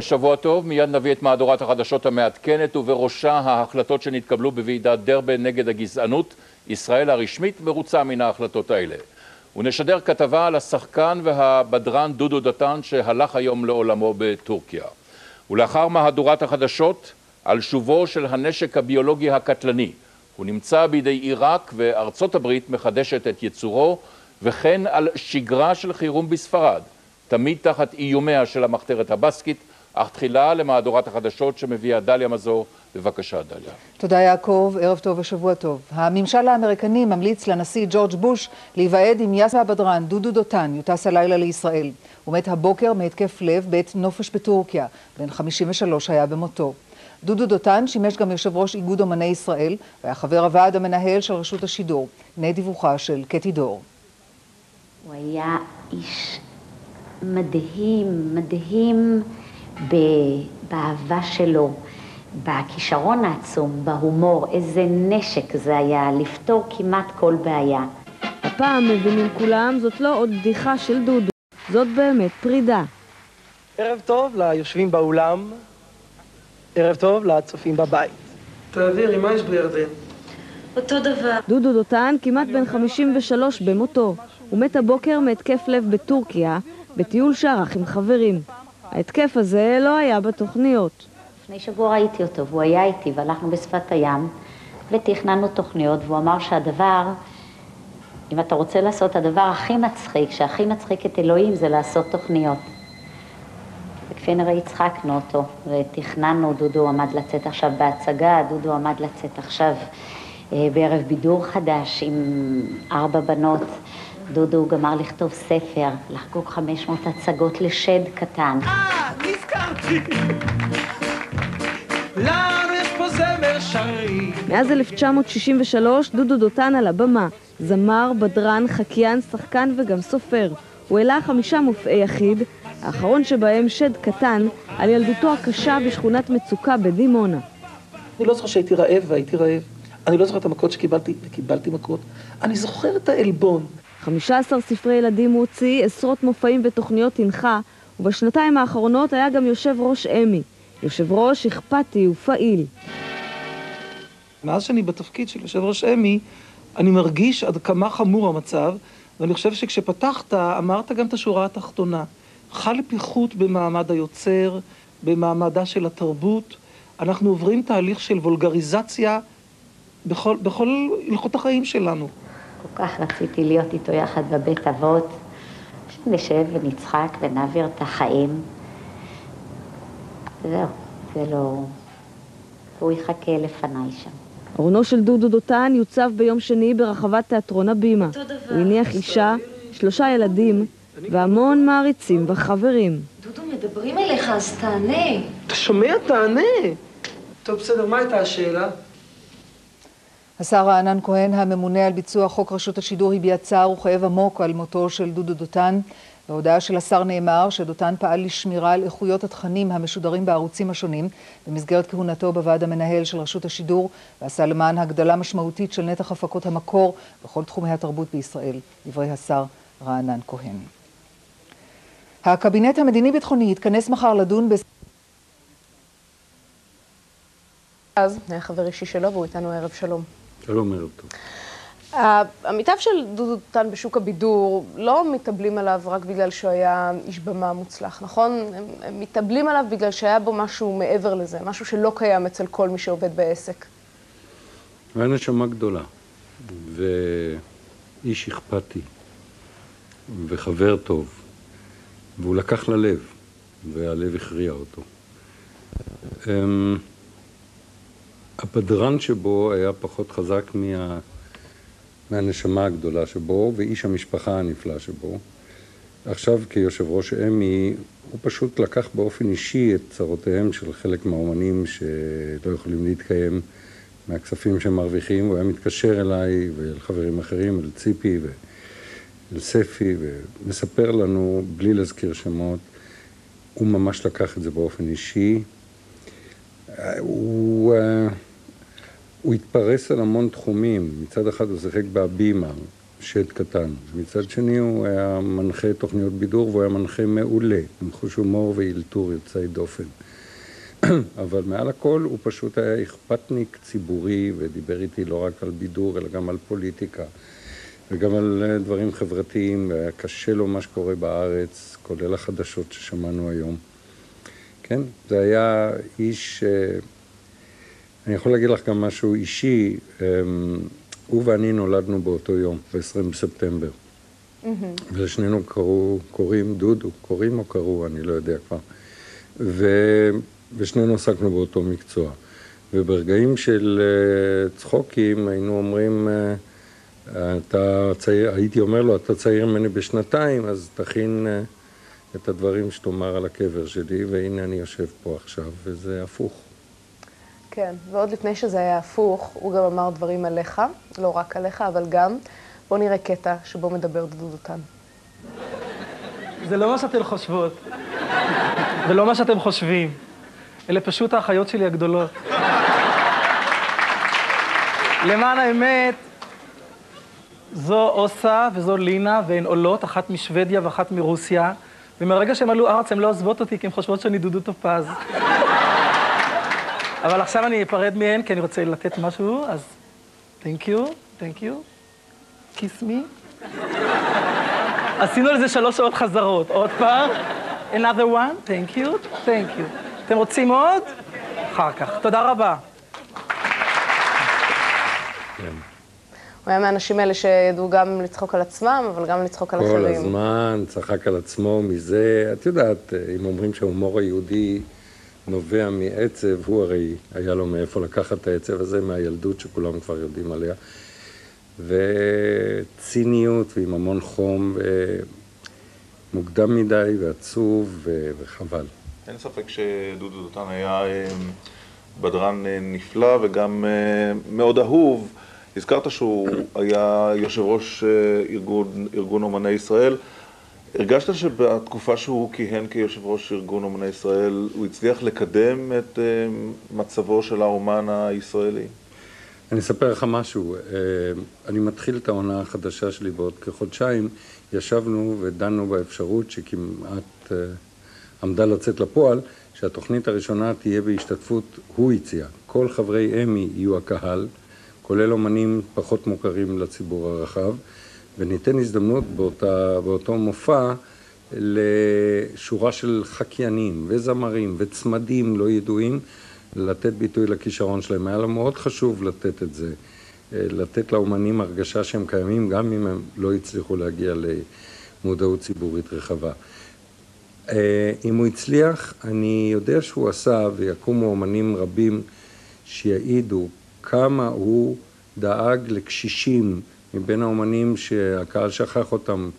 שבוע טוב, מיד נביא את מהדורת החדשות המעדכנת ובראשה ההחלטות שנתקבלו בוועידת דרבן נגד הגזענות. ישראל הרשמית מרוצה מן ההחלטות האלה. ונשדר כתבה על השחקן והבדרן דודו דתן שהלך היום לעולמו בטורקיה. ולאחר מהדורת החדשות, על שובו של הנשק הביולוגי הקטלני. הוא נמצא בידי עיראק וארצות הברית מחדשת את יצורו, וכן על שגרה של חירום בספרד, תמיד תחת איומיה של המחתרת הבסקית, אך תחילה למהדורת החדשות שמביאה דליה מזור. בבקשה, דליה. תודה יעקב, ערב טוב ושבוע טוב. הממשל האמריקני ממליץ לנשיא ג'ורג' בוש להיוועד עם יאסר הבדרן, דודו דותן, יוטס הלילה לישראל. הוא מת הבוקר מהתקף לב בעת נופש בטורקיה. בן 53 היה במותו. דודו דותן שימש גם יושב ראש איגוד אומני ישראל, והיה חבר הוועד המנהל של רשות השידור. הנה דיווחה של קטי דור. הוא היה איש מדהים, מדהים באהבה שלו, בכישרון העצום, בהומור, איזה נשק זה היה, לפתור כמעט כל בעיה. הפעם מבינים כולם, זאת לא עוד בדיחה של דודו, זאת באמת פרידה. ערב טוב ליושבים באולם, ערב טוב לצופים בבית. תעבירי, מה יש בירדן? אותו דבר. דודו דותן כמעט בן 53 במותו. הוא מת הבוקר מהתקף לב בטורקיה, בטיול שערך עם חברים. ההתקף הזה לא היה בתוכניות. לפני שבוע ראיתי אותו, והוא היה איתי, והלכנו בשפת הים, ותכננו תוכניות, והוא אמר שהדבר, אם אתה רוצה לעשות הדבר הכי מצחיק, שהכי מצחיק את אלוהים, זה לעשות תוכניות. וכפי נראה הצחקנו אותו, ותכננו, דודו עמד לצאת עכשיו בהצגה, דודו עמד לצאת עכשיו אה, בערב בידור חדש עם ארבע בנות. דודו גמר לכתוב ספר, לחגוג 500 הצגות לשד קטן. אה, נזכרתי! לנו יש פה זמר שרי. מאז 1963 דודו דותן על הבמה, זמר, בדרן, חקיין, שחקן וגם סופר. הוא העלה חמישה מופעי יחיד, האחרון שבהם שד קטן, על ילדותו הקשה בשכונת מצוקה בדימונה. אני לא זוכר שהייתי רעב והייתי רעב. אני לא זוכר את המכות שקיבלתי, וקיבלתי מכות. אני זוכר את העלבון. 15 ספרי ילדים הוא הוציא, עשרות מופעים ותוכניות הנחה, ובשנתיים האחרונות היה גם יושב ראש אמי. יושב ראש אכפתי ופעיל. מאז שאני בתפקיד של יושב ראש אמי, אני מרגיש עד כמה חמור המצב, ואני חושב שכשפתחת, אמרת גם את השורה התחתונה. חל פיחות במעמד היוצר, במעמדה של התרבות. אנחנו עוברים תהליך של וולגריזציה בכל, בכל הלכות החיים שלנו. כל כך רציתי להיות איתו יחד בבית אבות, שנשב ונצחק ונעביר את החיים. זהו, זה לא... הוא יחכה לפניי שם. ארונו של דודו דותן יוצב ביום שני ברחבת תיאטרון הבימה. הוא הניח אישה, שלושה ילדים והמון מעריצים וחברים. דודו, מדברים אליך, אז תענה. אתה שומע? תענה. טוב, בסדר, מה הייתה השאלה? השר רענן כהן, הממונה על ביצוע חוק רשות השידור, הביע צער וכאב עמוק על מותו של דודו דותן. בהודעה של השר נאמר שדותן פעל לשמירה על איכויות התכנים המשודרים בערוצים השונים במסגרת כהונתו בוועד המנהל של רשות השידור ועשה למען הגדלה משמעותית של נתח הפקות המקור בכל תחומי התרבות בישראל. דברי השר רענן כהן. הקבינט המדיני-ביטחוני יתכנס מחר לדון ב... אז, היה חבר אישי שלו והוא איתנו ערב שלום. שלום, ערב טוב. עמיתיו של דודו דותן בשוק הבידור לא מתאבלים עליו רק בגלל שהוא היה איש במה מוצלח, נכון? הם, הם מתאבלים עליו בגלל שהיה בו משהו מעבר לזה, משהו שלא קיים אצל כל מי שעובד בעסק. הוא היה נשמה גדולה, ואיש אכפתי, וחבר טוב, והוא לקח ללב, והלב הכריע אותו. הבדרן שבו היה פחות חזק מה... מהנשמה הגדולה שבו, ואיש המשפחה הנפלא שבו. עכשיו כיושב ראש אמי, הוא פשוט לקח באופן אישי את צרותיהם של חלק מהאומנים שלא יכולים להתקיים מהכספים שהם מרוויחים, הוא היה מתקשר אליי ואל חברים אחרים, אל ציפי ואל ספי, ומספר לנו, בלי להזכיר שמות, הוא ממש לקח את זה באופן אישי. הוא... הוא התפרס על המון תחומים. מצד אחד הוא שיחק בהבימה, שד קטן. מצד שני הוא היה מנחה תוכניות בידור והוא היה מנחה מעולה, עם חוש הומור ואילתור יוצאי דופן. אבל מעל הכל הוא פשוט היה אכפתניק ציבורי ודיבר איתי לא רק על בידור אלא גם על פוליטיקה וגם על אה, דברים חברתיים, והיה קשה לו מה שקורה בארץ, כולל החדשות ששמענו היום. כן, זה היה איש, אה, אני יכול להגיד לך גם משהו אישי, אמ, הוא ואני נולדנו באותו יום, ב-20 בספטמבר. ולשנינו קראו, קוראים דודו, קוראים או קראו, אני לא יודע כבר. ו... ושנינו עסקנו באותו מקצוע. וברגעים של uh, צחוקים היינו אומרים, uh, אתה צעיר, הייתי אומר לו, אתה צעיר ממני בשנתיים, אז תכין uh, את הדברים שתאמר על הקבר שלי, והנה אני יושב פה עכשיו, וזה הפוך. כן, ועוד לפני שזה היה הפוך, הוא גם אמר דברים עליך, לא רק עליך, אבל גם. בואו נראה קטע שבו מדבר דודו דותן. זה לא מה שאתן חושבות, ולא מה שאתם חושבים. אלה פשוט האחיות שלי הגדולות. למען האמת, זו אוסה וזו לינה, והן עולות, אחת משוודיה ואחת מרוסיה, ומהרגע שהן עלו ארץ הן לא עוזבות אותי, כי הן חושבות שאני דודו טופז. אבל עכשיו אני אפרד מהן, כי אני רוצה לתת משהו, אז thank you, thank you, kiss me. עשינו לזה שלוש שעות חזרות. עוד פעם, another one, thank you, thank you. אתם רוצים עוד? אחר כך. תודה רבה. הוא היה מהאנשים האלה שידעו גם לצחוק על עצמם, אבל גם לצחוק על אחרים. כל הזמן, צחק על עצמו מזה. את יודעת, אם אומרים שההומור היהודי נובע מעצב, הוא הרי היה לו מאיפה לקחת את העצב הזה מהילדות שכולם כבר יודעים עליה. וציניות ועם המון חום, ומוקדם מדי ועצוב וחבל. אין ספק שדודו דותן היה אה, בדרן אה, נפלא וגם אה, מאוד אהוב. הזכרת שהוא היה יושב ראש ארגון, ארגון אומני ישראל. הרגשת שבתקופה שהוא כיהן כיושב ראש ארגון אומני ישראל, הוא הצליח לקדם את מצבו של האומן הישראלי? אני אספר לך משהו. אני מתחיל את העונה החדשה שלי בעוד כחודשיים. ישבנו ודנו באפשרות שכמעט... עמדה לצאת לפועל, שהתוכנית הראשונה תהיה בהשתתפות, הוא הציע, כל חברי אמי יהיו הקהל, כולל אומנים פחות מוכרים לציבור הרחב, וניתן הזדמנות באותה, באותו מופע לשורה של חקיינים וזמרים וצמדים לא ידועים לתת ביטוי לכישרון שלהם. היה לו מאוד חשוב לתת את זה, לתת לאומנים הרגשה שהם קיימים גם אם הם לא הצליחו להגיע למודעות ציבורית רחבה. אה, אם הוא הצליח, אני יודע שהוא עשה, ויקומו אומנים רבים שיעידו כמה הוא דאג לקשישים מבין האומנים שהקהל שכח אותם,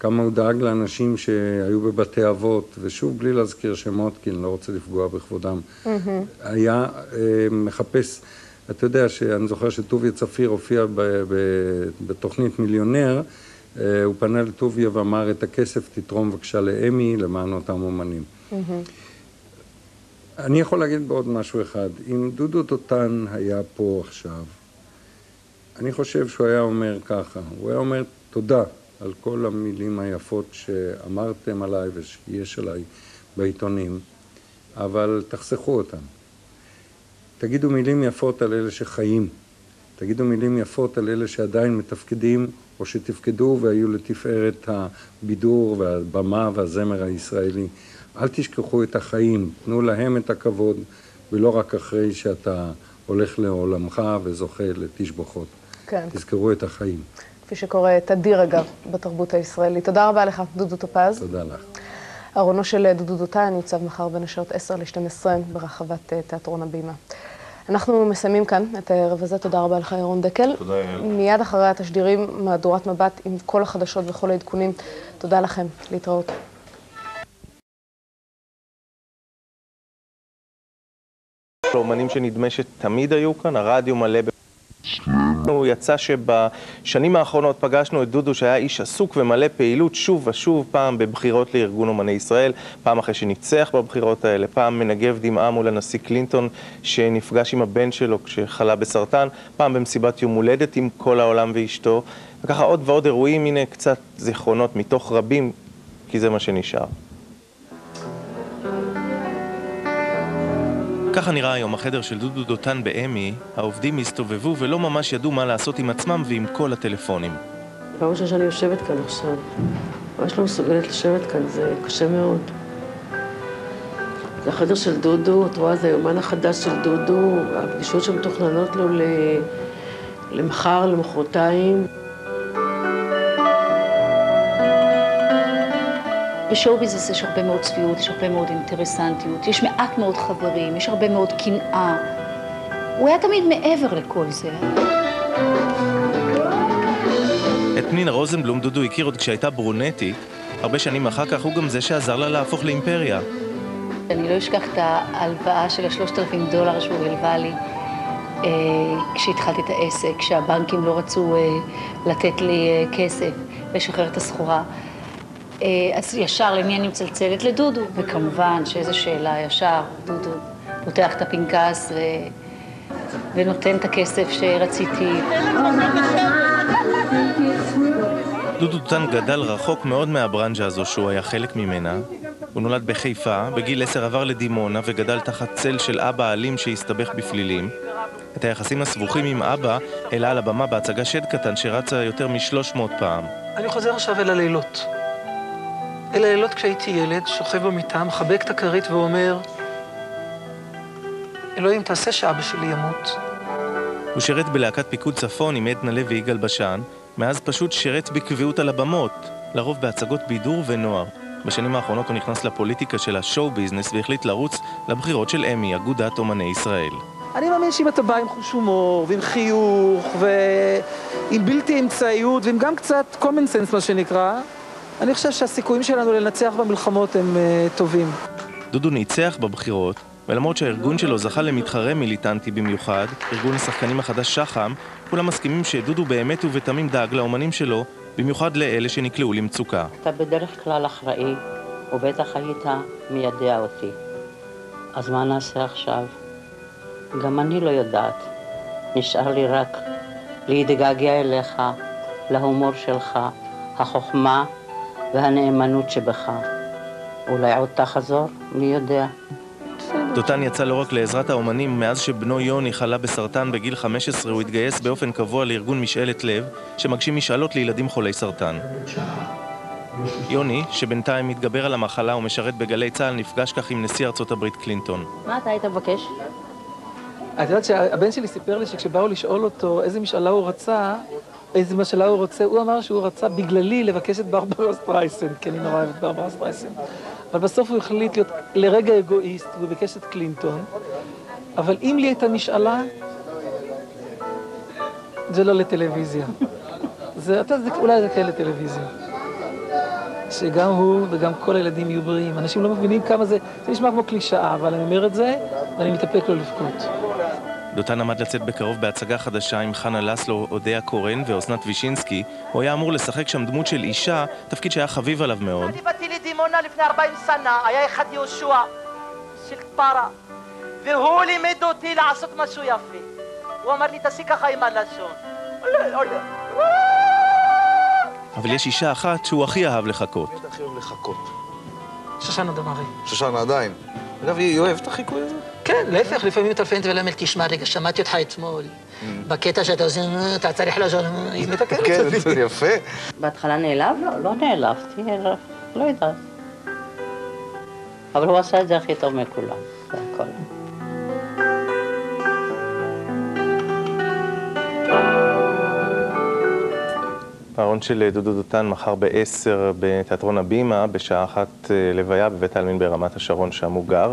כמה הוא דאג לאנשים שהיו בבתי אבות, ושוב, בלי להזכיר שמות, כי אני לא רוצה לפגוע בכבודם, mm-hmm. היה אה, מחפש, אתה יודע שאני זוכר שטוביה צפיר הופיע ב, ב, בתוכנית מיליונר, אה, הוא פנה לטוביה ואמר, את הכסף תתרום בבקשה לאמי למען אותם אומנים. אני יכול להגיד בעוד משהו אחד, אם דודו דותן היה פה עכשיו, אני חושב שהוא היה אומר ככה, הוא היה אומר תודה על כל המילים היפות שאמרתם עליי ושיש עליי בעיתונים, אבל תחסכו אותם. תגידו מילים יפות על אלה שחיים, תגידו מילים יפות על אלה שעדיין מתפקדים או שתפקדו והיו לתפארת הבידור והבמה והזמר הישראלי. אל תשכחו את החיים, תנו להם את הכבוד, ולא רק אחרי שאתה הולך לעולמך וזוכה לתשבחות. כן. תזכרו את החיים. כפי שקורה תדיר אגב בתרבות הישראלית. תודה רבה לך, דודו טופז. תודה לך. ארונו של דודו דותן יוצב מחר בין השעות 10 ל-12 ברחבת אה, תיאטרון הבימה. אנחנו מסיימים כאן את הערב הזה. תודה רבה לך, ירון דקל. תודה, יעל. מיד אחרי התשדירים, מהדורת מבט עם כל החדשות וכל העדכונים. תודה לכם. להתראות. אומנים שנדמה שתמיד היו כאן, הרדיו מלא יצא שבשנים האחרונות פגשנו את דודו שהיה איש עסוק ומלא פעילות שוב ושוב, פעם בבחירות לארגון אומני ישראל, פעם אחרי שניצח בבחירות האלה, פעם מנגב דמעה מול הנשיא קלינטון שנפגש עם הבן שלו כשחלה בסרטן, פעם במסיבת יום הולדת עם כל העולם ואשתו, וככה עוד ועוד אירועים, הנה קצת זיכרונות מתוך רבים, כי זה מה שנשאר. ככה נראה היום החדר של דודו דותן באמי, העובדים הסתובבו ולא ממש ידעו מה לעשות עם עצמם ועם כל הטלפונים. פעם ראשונה שאני יושבת כאן עכשיו, ממש לא מסוגלת לשבת כאן, זה קשה מאוד. זה החדר של דודו, את רואה, זה היומן החדש של דודו, הפגישות שמתוכננות לו למחר, למחרתיים. בשואו ביזנס יש הרבה מאוד צביעות, יש הרבה מאוד אינטרסנטיות, יש מעט מאוד חברים, יש הרבה מאוד קנאה. הוא היה תמיד מעבר לכל זה. את פנינה רוזנבלום דודו הכיר עוד כשהייתה ברונטית. הרבה שנים אחר כך הוא גם זה שעזר לה להפוך לאימפריה. אני לא אשכח את ההלוואה של השלושת אלפים דולר שהוא הלווה לי אה, כשהתחלתי את העסק, כשהבנקים לא רצו אה, לתת לי אה, כסף לשחרר את הסחורה. אז ישר למי אני מצלצלת? לדודו. וכמובן שאיזו שאלה ישר, דודו פותח את הפנקס ו... ונותן את הכסף שרציתי. דודו דותן גדל רחוק מאוד מהברנז'ה הזו שהוא היה חלק ממנה. הוא נולד בחיפה, בגיל עשר עבר לדימונה וגדל תחת צל של אבא אלים שהסתבך בפלילים. את היחסים הסבוכים עם אבא העלה על הבמה בהצגה שד קטן שרצה יותר משלוש מאות פעם. אני חוזר עכשיו אל הלילות. אל הלילות כשהייתי ילד, שוכב במיטה, מחבק את הכרית ואומר, אלוהים, תעשה שאבא שלי ימות. הוא שירת בלהקת פיקוד צפון עם עדנה לוי ויגאל בשן, מאז פשוט שירת בקביעות על הבמות, לרוב בהצגות בידור ונוער. בשנים האחרונות הוא נכנס לפוליטיקה של השואו ביזנס והחליט לרוץ לבחירות של אמי, אגודת אומני ישראל. אני מאמין שאם אתה בא עם חוש הומור, ועם חיוך, ועם בלתי אמצעיות, ועם גם קצת common sense מה שנקרא, אני חושב שהסיכויים שלנו לנצח במלחמות הם uh, טובים. דודו ניצח בבחירות, ולמרות שהארגון שלו זכה למתחרה מיליטנטי במיוחד, ארגון השחקנים החדש שח"ם, כולם מסכימים שדודו באמת ובתמים דאג לאומנים שלו, במיוחד לאלה שנקלעו למצוקה. אתה בדרך כלל אחראי, ובטח היית מיידע אותי. אז מה נעשה עכשיו? גם אני לא יודעת. נשאר לי רק להתגעגע אליך, להומור שלך, החוכמה והנאמנות שבך. אולי עוד תחזור, מי יודע. דותן יצא לא רק לעזרת האומנים, מאז שבנו יוני חלה בסרטן בגיל 15 הוא התגייס באופן קבוע לארגון משאלת לב, שמגשים משאלות לילדים חולי סרטן. יוני, שבינתיים מתגבר על המחלה ומשרת בגלי צה"ל, נפגש כך עם נשיא ארצות הברית קלינטון. מה אתה היית מבקש? את יודעת שהבן שלי סיפר לי שכשבאו לשאול אותו איזה משאלה הוא רצה, איזה משאלה הוא רוצה, הוא אמר שהוא רצה בגללי לבקש את ברברה סטרייסן, כי אני נורא אוהב את ברברה סטרייסן. אבל בסוף הוא החליט להיות לרגע אגואיסט, והוא ביקש את קלינטון. אבל אם לי הייתה משאלה, זה לא לטלוויזיה. זה, אתה, זה, אולי זה כן לטלוויזיה. שגם הוא וגם כל הילדים יהיו בריאים. אנשים לא מבינים כמה זה, זה נשמע כמו קלישאה, אבל אני אומר את זה, ואני מתאפק לא לבכות. דותן עמד לצאת בקרוב בהצגה חדשה עם חנה לסלו, אודיה קורן ואסנת וישינסקי. הוא היה אמור לשחק שם דמות של אישה, תפקיד שהיה חביב עליו מאוד. אני באתי לדימונה לפני 40 שנה, היה אחד יהושע של פרה, והוא לימד אותי לעשות משהו יפה. הוא אמר לי, תעשי ככה עם הלשון. אבל יש אישה אחת שהוא הכי אהב לחכות. הכי אוהב לחכות? שושנה דמארי. שושנה עדיין. אגב, היא אוהבת את החיקוי הזה? כן, להפך, לפעמים מטלפנת ולמד, תשמע, רגע, שמעתי אותך אתמול. בקטע שאתה עושה, אתה צריך לעזור, היא מתקנת כן, זה יפה. בהתחלה נעלב? לא, לא נעלבתי, לא יודעת. אבל הוא עשה את זה הכי טוב מכולם, זה הכל. הארון של דודו דותן מחר בעשר בתיאטרון הבימה, בשעה אחת לוויה בבית העלמין ברמת השרון, שם הוא גר.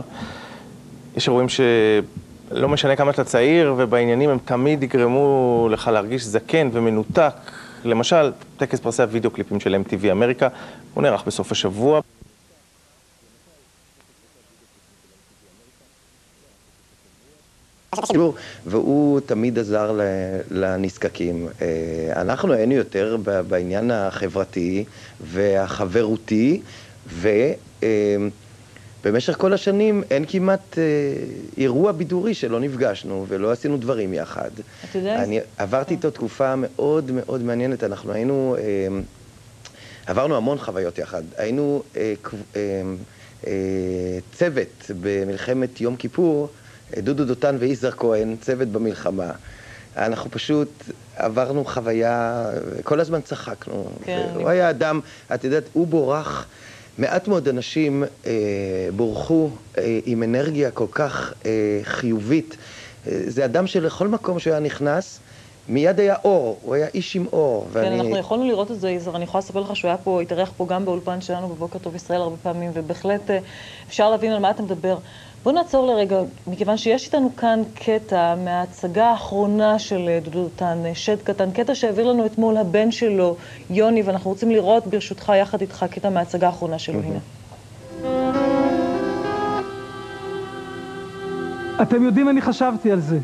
יש אירועים שלא משנה כמה אתה צעיר, ובעניינים הם תמיד יגרמו לך להרגיש זקן ומנותק. למשל, טקס פרסי הוידאו קליפים של MTV אמריקה, הוא נערך בסוף השבוע. והוא תמיד עזר לנזקקים. אנחנו היינו יותר בעניין החברתי והחברותי, ובמשך כל השנים אין כמעט אירוע בידורי שלא נפגשנו ולא עשינו דברים יחד. אתה יודע... אני עברתי איתו תקופה מאוד מאוד מעניינת, אנחנו היינו... עברנו המון חוויות יחד. היינו אה, אה, אה, צוות במלחמת יום כיפור, דודו דותן ויזהר כהן, צוות במלחמה. אנחנו פשוט עברנו חוויה, כל הזמן צחקנו. כן. הוא היה אדם, את יודעת, הוא בורח, מעט מאוד אנשים אה, בורחו אה, עם אנרגיה כל כך אה, חיובית. אה, זה אדם שלכל מקום שהוא היה נכנס, מיד היה אור, הוא היה איש עם אור. כן, ואני... אנחנו יכולנו לראות את זה, יזהר, אני יכולה לספר לך שהוא היה פה, התארח פה גם באולפן שלנו בבוקר טוב ישראל הרבה פעמים, ובהחלט אפשר להבין על מה אתה מדבר. בוא נעצור לרגע, מכיוון שיש איתנו כאן קטע מההצגה האחרונה של דודו דותן, שד קטן, קטע שהעביר לנו אתמול הבן שלו, יוני, ואנחנו רוצים לראות ברשותך יחד איתך קטע מההצגה האחרונה שלו, הנה. אתם יודעים, אני חשבתי על זה.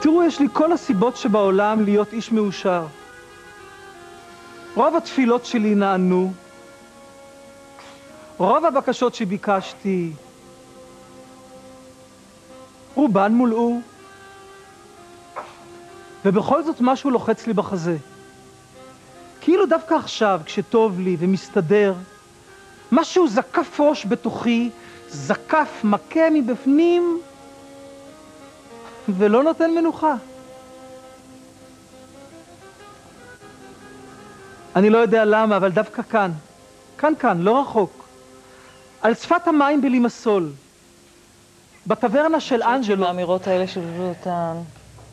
תראו, יש לי כל הסיבות שבעולם להיות איש מאושר. רוב התפילות שלי נענו, רוב הבקשות שביקשתי, רובן מולאו, ובכל זאת משהו לוחץ לי בחזה. כאילו דווקא עכשיו, כשטוב לי ומסתדר, משהו זקף ראש בתוכי, זקף מכה מבפנים, ולא נותן מנוחה. אני לא יודע למה, אבל דווקא כאן, כאן כאן, לא רחוק, על שפת המים בלימסול, בטברנה של אנג'לו. האמירות האלה של דודותן.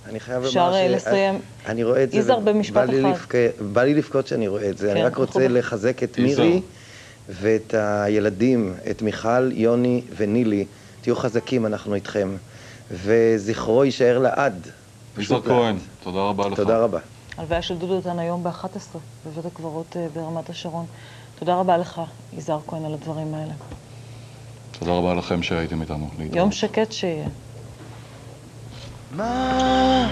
אני חייב אפשר לומר לסיים. אני רואה את זה, יזהר במשפט אחד. בא לי לבכות שאני רואה את זה. כן, אני רק רוצה. לחזק את מירי ואת הילדים, את מיכל, יוני ונילי. תהיו חזקים, אנחנו איתכם. וזכרו יישאר לעד. יזהר כהן, תודה רבה לך. תודה רבה. הלוויה של דודו דותן היום ב-11 בבית הקברות אה, ברמת השרון. תודה רבה לך, יזהר כהן, על הדברים האלה. תודה רבה לכם שהייתם איתנו. יום שקט שיהיה. מה?